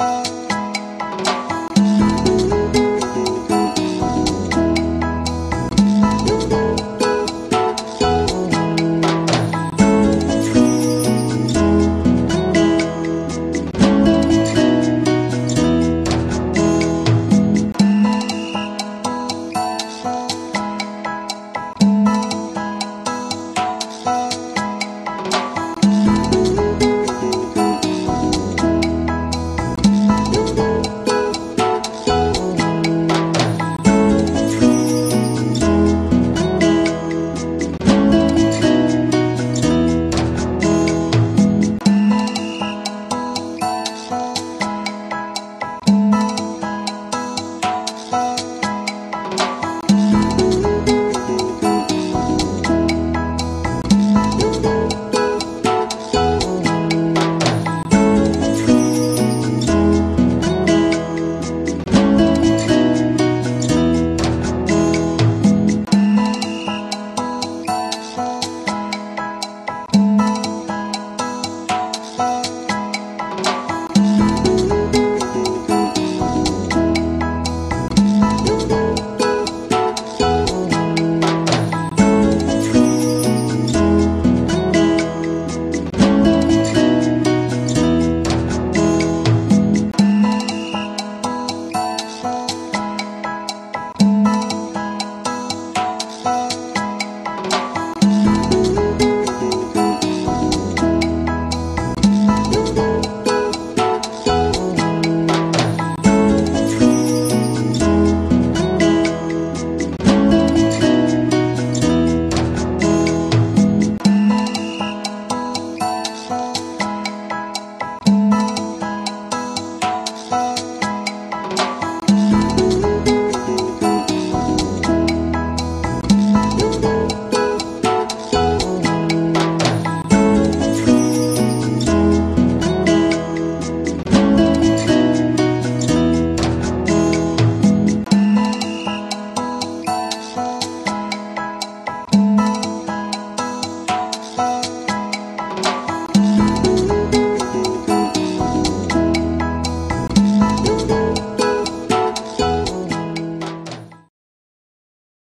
Bye.